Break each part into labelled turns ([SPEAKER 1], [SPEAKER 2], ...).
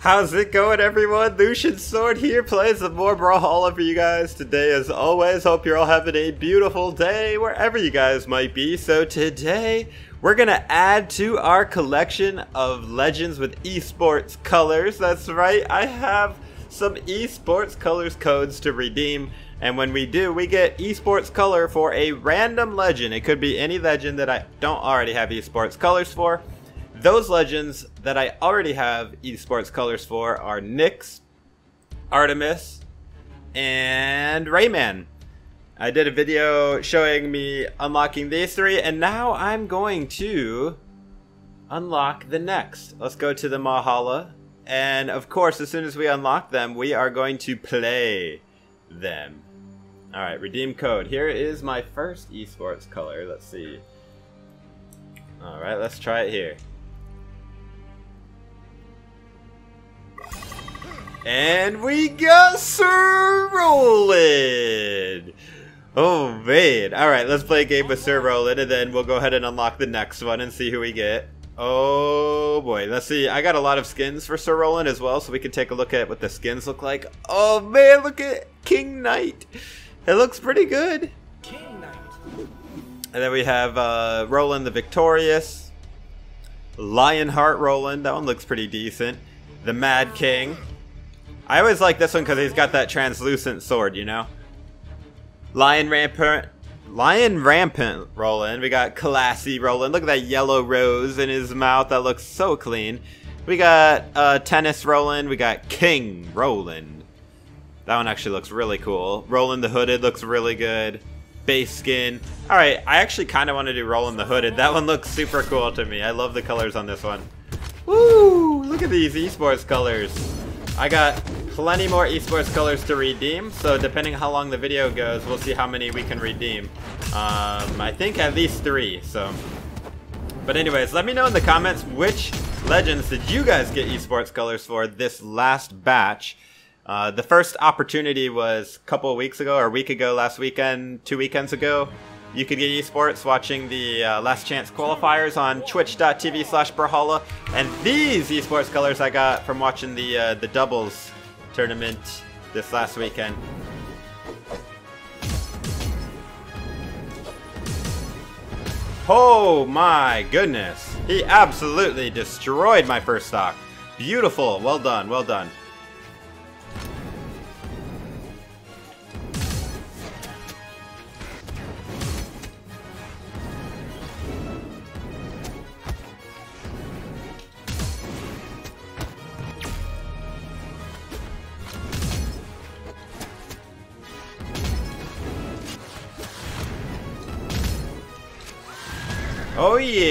[SPEAKER 1] How's it going everyone? Lucian Sword here plays some more Brawlhalla for you guys today as always. Hope you're all having a beautiful day wherever you guys might be. So today we're gonna add to our collection of legends with esports colors. That's right, I have some esports colors codes to redeem. And when we do, we get esports color for a random legend. It could be any legend that I don't already have esports colors for. Those legends that I already have esports colors for are Nyx, Artemis, and Rayman. I did a video showing me unlocking these three, and now I'm going to unlock the next. Let's go to the Mallhalla, and of course, as soon as we unlock them, we are going to play them. Alright, redeem code. Here is my first esports color. Let's see. Alright, let's try it here. And we got Sir Roland! Oh man. Alright, let's play a game with Sir Roland and then we'll go ahead and unlock the next one and see who we get. Oh boy, let's see. I got a lot of skins for Sir Roland as well, so we can take a look at what the skins look like. Oh man, look at King Knight. It looks pretty good. King Knight. And then we have uh, Roland the Victorious. Lionheart Roland, that one looks pretty decent. The Mad King. I always like this one because he's got that translucent sword, you know? Lion Rampant. Lion Rampant Roland. We got Classy Roland. Look at that yellow rose in his mouth. That looks so clean. We got uh, Tennis Roland. We got King Roland. That one actually looks really cool. Roland the Hooded looks really good. Base skin. Alright, I actually kind of want to do Roland the Hooded. That one looks super cool to me. I love the colors on this one. Woo! Look at these esports colors. I got plenty more esports colors to redeem, so depending how long the video goes, we'll see how many we can redeem. Um, I think at least three, so... But anyways, let me know in the comments which legends did you guys get esports colors for this last batch. Uh, the first opportunity was a couple weeks ago, or a week ago, last weekend, two weekends ago. You could get esports watching the uh, Last Chance qualifiers on twitch.tv slash Brawlhalla. And these esports colors I got from watching the, uh, the doubles tournament this last weekend. Oh my goodness. He absolutely destroyed my first stock. Beautiful. Well done. Well done.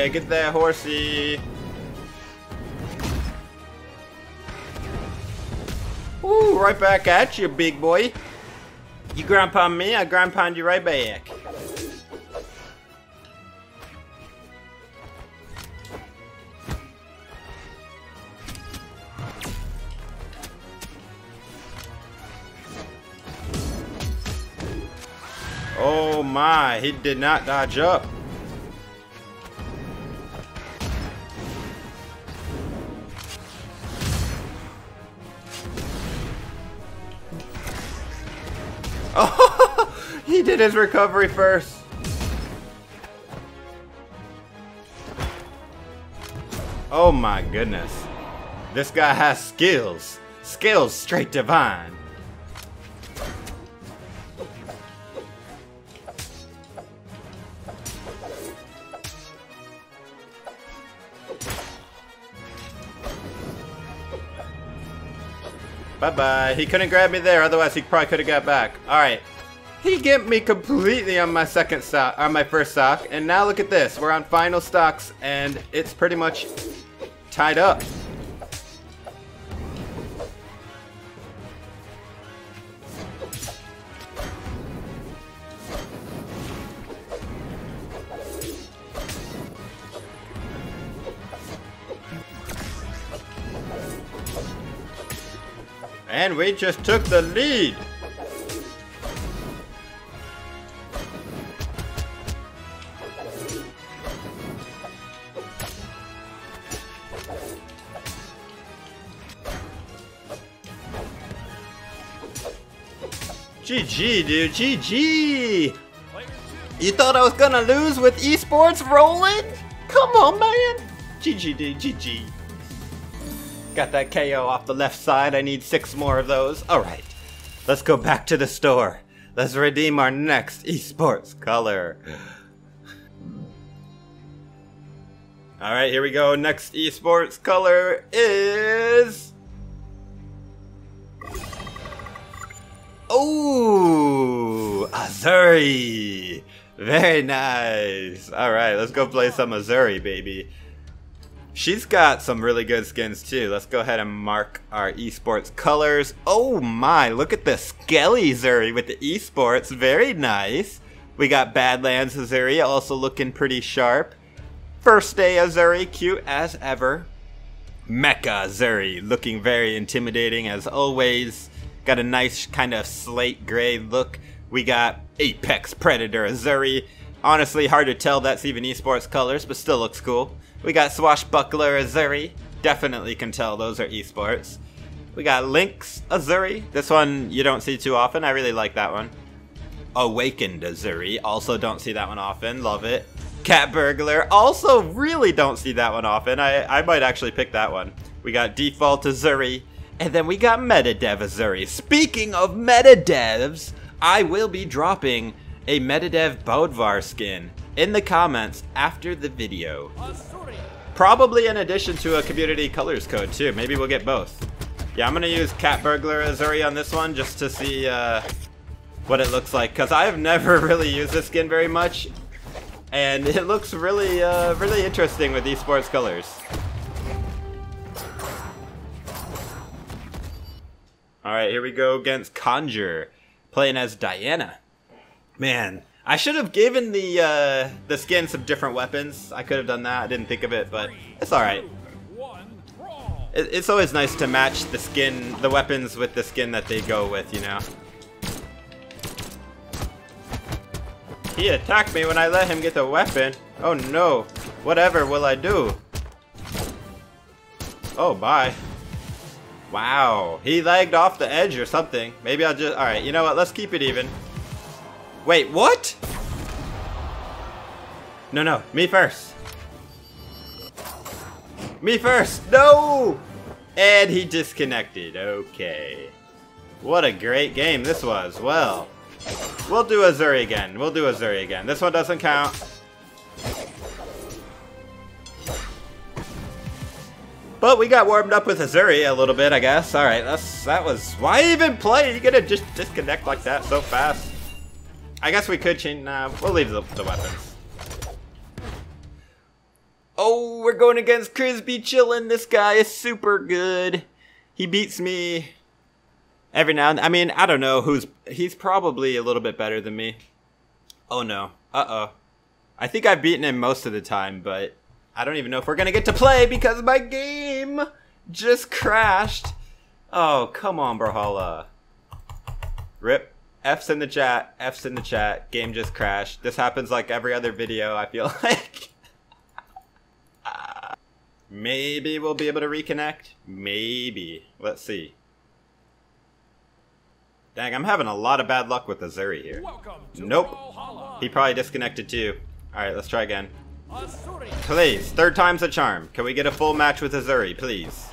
[SPEAKER 1] Yeah, get that horsey. Ooh, right back at you, big boy. You pound me, I pound you right back. Oh my, he did not dodge up. He did his recovery first. Oh my goodness. This guy has skills. Skills straight divine. Bye-bye. He couldn't grab me there, otherwise he probably could have got back. Alright. He get me completely on my second stock, on my first stock, and now look at this. We're on final stocks, and it's pretty much tied up. And we just took the lead. GG, dude. GG. You thought I was gonna lose with esports rolling? Come on, man. GG, dude. GG. Got that KO off the left side. I need six more of those. All right. Let's go back to the store. Let's redeem our next esports color. All right, here we go. Next esports color is Oh, Asuri. Very nice. All right, let's go play some Asuri, baby. She's got some really good skins too. Let's go ahead and mark our esports colors. Oh my, look at the Skelly Zuri with the esports. Very nice. We got Badlands Asuri also looking pretty sharp. First day Asuri, cute as ever. Mecha Asuri looking very intimidating as always. Got a nice kind of slate gray look. We got Apex Predator Asuri. Honestly, hard to tell that's even esports colors, but still looks cool. We got Swashbuckler Asuri. Definitely can tell those are esports. We got Lynx Asuri. This one you don't see too often. I really like that one. Awakened Asuri. Also don't see that one often. Love it. Cat Burglar. Also really don't see that one often. I, I might actually pick that one. We got Default Asuri. And then we got MetaDev Asuri. Speaking of MetaDevs, I will be dropping a MetaDev Bodvar skin in the comments after the video. Probably in addition to a community colors code too. Maybe we'll get both. Yeah, I'm gonna use Cat Burglar Asuri on this one just to see uh, what it looks like. Because I've never really used this skin very much. And it looks really, uh, really interesting with esports colors. Alright, here we go against Conjure, playing as Diana. Man, I should have given the uh, the skin some different weapons. I could have done that. I didn't think of it, but it's alright. It, it's always nice to match the skin, the weapons with the skin that they go with, you know? He attacked me when I let him get the weapon. Oh no. Whatever will I do? Oh, bye. Wow, he lagged off the edge or something. Maybe I'll just... Alright, you know what? Let's keep it even. Wait, what? No, no. Me first. Me first. No! And he disconnected. Okay. What a great game this was. Well, we'll do Asuri again. We'll do Asuri again. This one doesn't count. But we got warmed up with Asuri a little bit, I guess. All right, that's that was why even play? You gonna just disconnect like that so fast? I guess we could change. Nah, we'll leave the, the weapons. Oh, we're going against Crispy Chillin. This guy is super good. He beats me every now and. I mean, I don't know who's. He's probably a little bit better than me. Oh no. Uh oh. I think I've beaten him most of the time, but I don't even know if we're gonna get to play because my game just crashed. Oh, come on, Brawlhalla. Rip. F's in the chat. F's in the chat. Game just crashed. This happens like every other video, I feel like. maybe we'll be able to reconnect. Maybe. Let's see. Dang, I'm having a lot of bad luck with Asuri here. Nope. He probably disconnected too. Alright, let's try again. Please, third time's a charm. Can we get a full match with Asuri, please?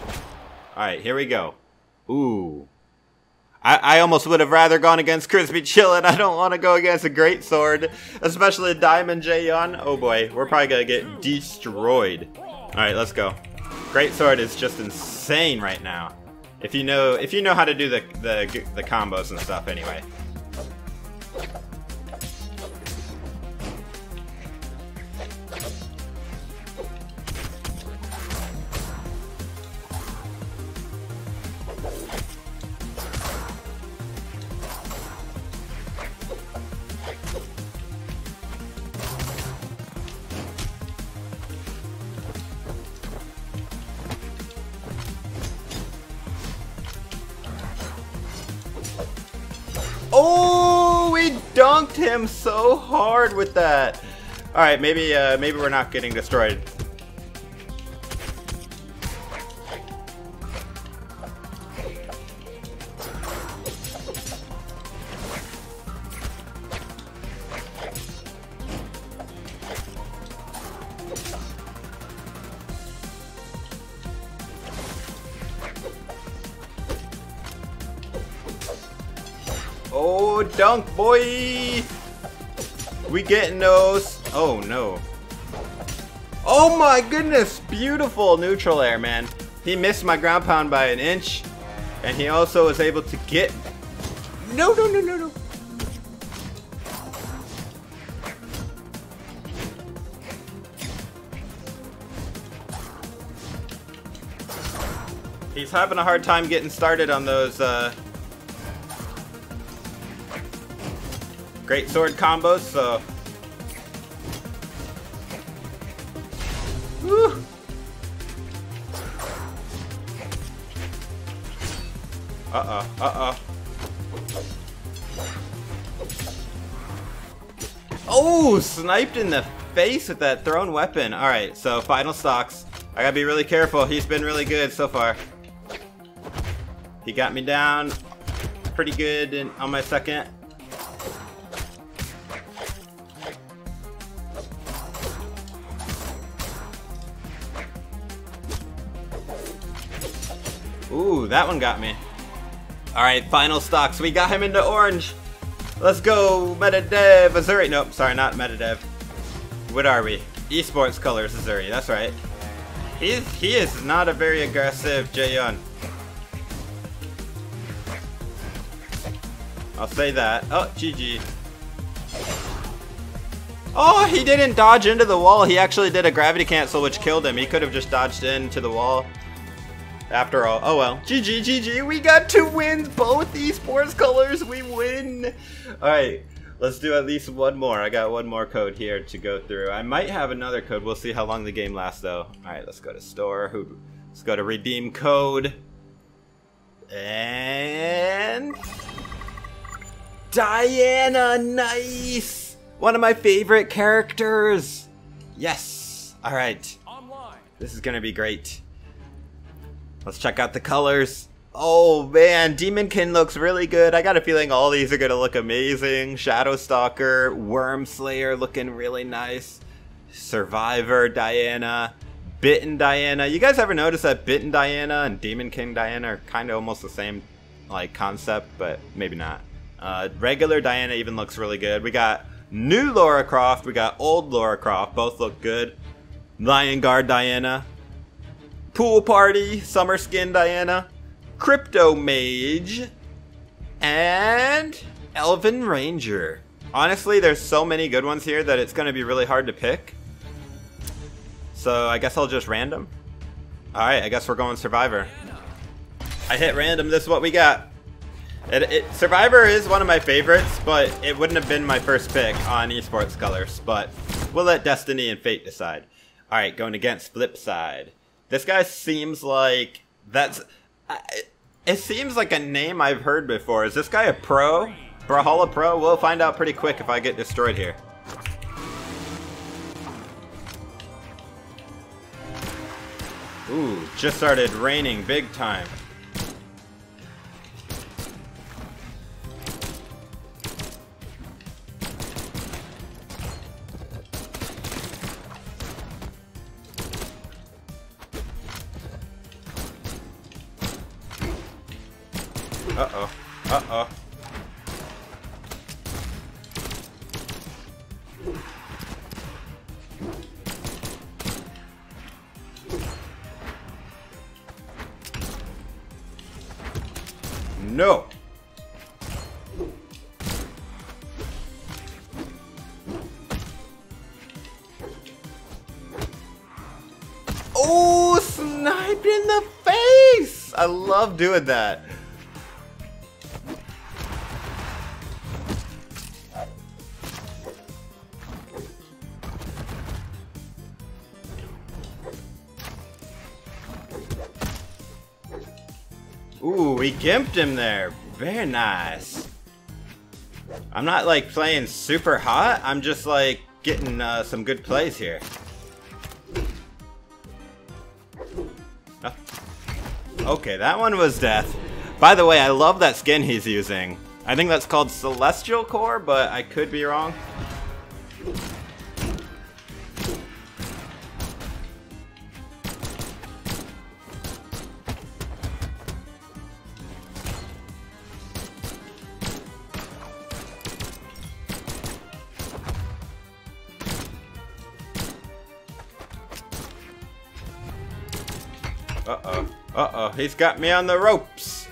[SPEAKER 1] Alright, here we go. Ooh. I, I almost would have rather gone against Crispy Chillin. I don't want to go against a Great Sword, especially Diamond Jaeyun. Oh boy, we're probably to get destroyed. Alright, let's go. Great Sword is just insane right now. If you know if you know how to do the, the, the combos and stuff anyway. Dunked him so hard with that. All right, maybe uh, maybe we're not getting destroyed. Dunk, boy! We getting those. Oh, no. Oh my goodness! Beautiful neutral air, man. He missed my ground pound by an inch. And he also was able to get... No, no, no, no, no. He's having a hard time getting started on those uh, great sword combos, so... Woo. Uh-oh, uh-oh. Oh, sniped in the face with that thrown weapon. Alright, so final stocks. I gotta be really careful. He's been really good so far. He got me down pretty good in, on my second. That one got me. Alright, final stocks. We got him into orange. Let's go, MetaDev, Asuri. Nope, sorry, not MetaDev. What are we? Esports colors, Asuri. That's right. He's, he is not a very aggressive Jaeyun. I'll say that. Oh, GG. Oh, he didn't dodge into the wall. He actually did a gravity cancel, which killed him. He could have just dodged into the wall. After all, oh well. GG, GG. We got two wins. Both esports colors. We win. All right. Let's do at least one more. I got one more code here to go through. I might have another code. We'll see how long the game lasts, though. All right, let's go to store. Let's go to redeem code. And Diana, nice! One of my favorite characters! Yes! Alright. This is gonna be great. Let's check out the colors. Oh man, Demonkin looks really good. I got a feeling all these are gonna look amazing. Shadow Stalker, Worm Slayer looking really nice. Survivor Diana, Bitten Diana. You guys ever notice that Bitten Diana and Demon King Diana are kind of almost the same like concept, but maybe not. Uh, regular Diana even looks really good. We got new Lara Croft. We got old Lara Croft. Both look good. Lion Guard Diana. Pool Party Summer Skin Diana. Crypto Mage. And Elven Ranger. Honestly, there's so many good ones here that it's going to be really hard to pick. So I guess I'll just random. Alright, I guess we're going Survivor. I hit random, this is what we got. It, it, Survivor is one of my favorites, but it wouldn't have been my first pick on esports colors. But we'll let Destiny and Fate decide. All right, going against Flipside. This guy seems like that's. It seems like a name I've heard before. Is this guy a pro? Brawlhalla Pro? We'll find out pretty quick if I get destroyed here. Ooh, just started raining big time. No! Oh, sniped in the face! I love doing that. We gimped him there. Very nice. I'm not like playing super hot. I'm just like getting uh, some good plays here. Oh. Okay, that one was death. By the way, I love that skin he's using. I think that's called Celestial Core, but I could be wrong. Uh-oh. Uh-oh. He's got me on the ropes.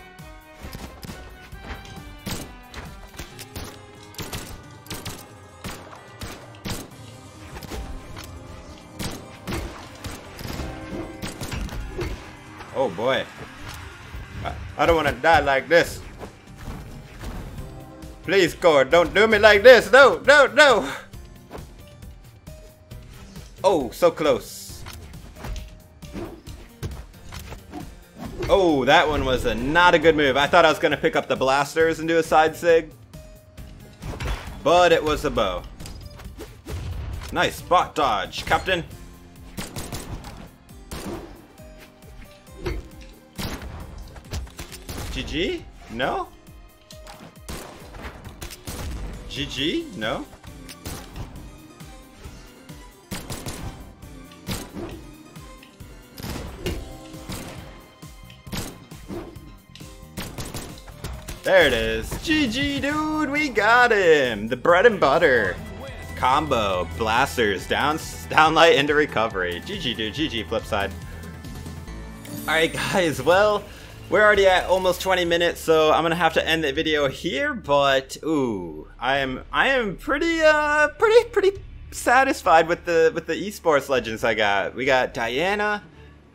[SPEAKER 1] Oh boy. I, I don't want to die like this. Please, Cord, don't do me like this. No, no, no. Oh, so close. Oh, that one was a not a good move. I thought I was going to pick up the blasters and do a side sig. But it was a bow. Nice spot dodge, Captain. GG? No? GG? No? There it is. GG, dude, we got him. The bread and butter. Combo, blasters, down, downlight into recovery. GG, dude, GG, flip side. Alright, guys, well, we're already at almost 20 minutes, so I'm gonna have to end the video here, but ooh, I am I am pretty uh pretty pretty satisfied with the with the esports legends I got. We got Diana,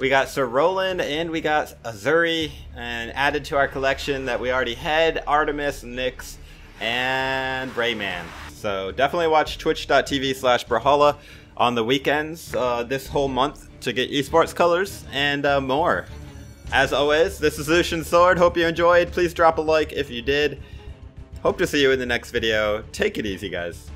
[SPEAKER 1] we got Sir Roland, and we got Asuri, and added to our collection that we already had Artemis, Nyx, and Rayman. So definitely watch twitch.tv slash Brawlhalla on the weekends uh, this whole month to get esports colors and uh, more. As always, this is Lucian Sword. Hope you enjoyed. Please drop a like if you did. Hope to see you in the next video. Take it easy, guys.